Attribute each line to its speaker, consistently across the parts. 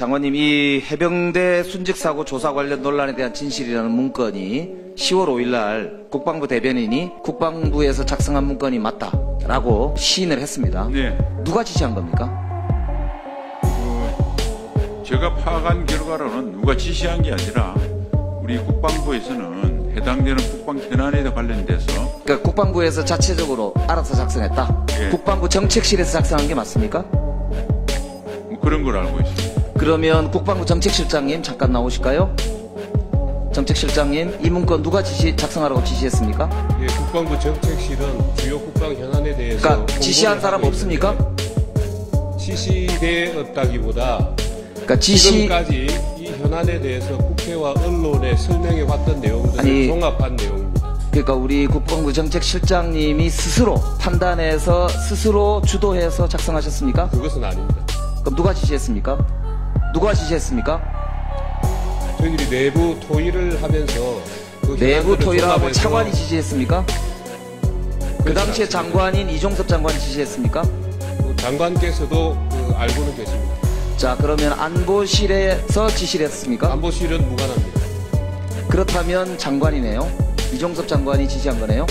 Speaker 1: 장관님, 이 해병대 순직사고 조사 관련 논란에 대한 진실이라는 문건이 10월 5일 날 국방부 대변인이 국방부에서 작성한 문건이 맞다라고 시인을 했습니다.
Speaker 2: 네.
Speaker 1: 누가 지시한 겁니까?
Speaker 2: 제가 파악한 결과로는 누가 지시한 게 아니라 우리 국방부에서는 해당되는 국방 현안에 관련돼서
Speaker 1: 그러니까 국방부에서 자체적으로 알아서 작성했다.
Speaker 2: 예.
Speaker 1: 국방부 정책실에서 작성한 게 맞습니까?
Speaker 2: 뭐 그런 걸 알고 있습니다.
Speaker 1: 그러면 국방부 정책실장님 잠깐 나오실까요? 정책실장님, 이 문건 누가 지시 작성하라고 지시했습니까?
Speaker 3: 예, 국방부 정책실은 주요 국방 현안에 대해서
Speaker 1: 그러니까 지시한 사람 없습니까?
Speaker 3: 지시되었다기보다
Speaker 1: 그러니까 지시
Speaker 3: 지금까지 이 현안에 대해서 국회와 언론에 설명해 왔던 내용들을
Speaker 1: 아니,
Speaker 3: 종합한 내용입니다.
Speaker 1: 그러니까 우리 국방부 정책실장님이 스스로 판단해서 스스로 주도해서 작성하셨습니까?
Speaker 3: 그것은 아닙니다.
Speaker 1: 그럼 누가 지시했습니까? 누가 지시했습니까?
Speaker 3: 저희들이 내부 토의를 하면서 그
Speaker 1: 내부 토의라고 차관이 지시했습니까? 그 당시에
Speaker 3: 않습니다.
Speaker 1: 장관인 이종섭 장관이 지시했습니까?
Speaker 3: 그 장관께서도 그 알고는 계십니다.
Speaker 1: 자 그러면 안보실에서 지시를 했습니까?
Speaker 3: 안보실은 무관합니다.
Speaker 1: 그렇다면 장관이네요. 이종섭 장관이 지시한 거네요.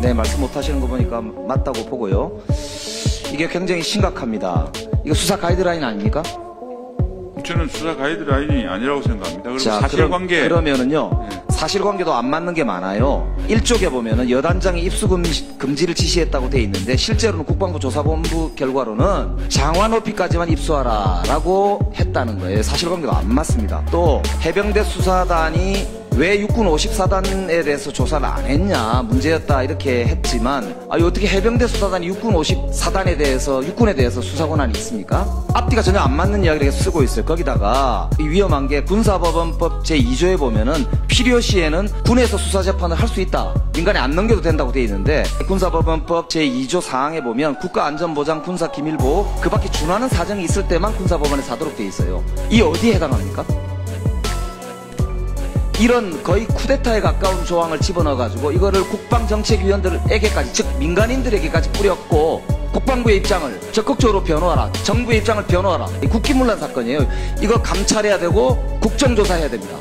Speaker 1: 네, 말씀 못 하시는 거 보니까 맞다고 보고요. 이게 굉장히 심각합니다. 이거 수사 가이드라인 아닙니까?
Speaker 2: 저는 수사 가이드라인이 아니라고 생각합니다. 그리고
Speaker 1: 그럼-
Speaker 2: 사실관계
Speaker 1: 그러면은요.
Speaker 2: 네.
Speaker 1: 사실관계도 안 맞는 게 많아요. 일쪽에 보면은 여단장이 입수 금지, 금지 를 지시했다고 돼 있는데 실제로는 국방부 조사본부 결과로는 장화 높이까지만 입수하라라고 했다는 거예요. 사실관계가 안 맞습니다. 또 해병대 수사단이 왜 육군 54단에 대해서 조사를 안 했냐 문제였다 이렇게 했지만 아 어떻게 해병대 수사단이 육군 54단에 대해서 육군에 대해서 수사 권한이 있습니까? 앞뒤가 전혀 안 맞는 이야기를 쓰고 있어요. 거기다가 이 위험한 게 군사법원법 제2조에 보면은 필요시에는 군에서 수사 재판을 할 수 있다. 민간에 안 넘겨도 된다고 돼 있는데 군사법원법 제2조 사항에 보면 국가안전보장 군사기밀보호 그 밖에 준하는 사정이 있을 때만 군사법원에서 하도록 돼 있어요. 이 어디에 해당합니까? 이런 거의 쿠데타에 가까운 조항을 집어넣어가지고 이거를 국방정책위원들에게까지 즉 민간인들에게까지 뿌렸고 국방부의 입장을 적극적으로 변호하라 정부의 입장을 변호하라. 이 국기문란 사건이에요. 이거 감찰해야 되고 국정조사해야 됩니다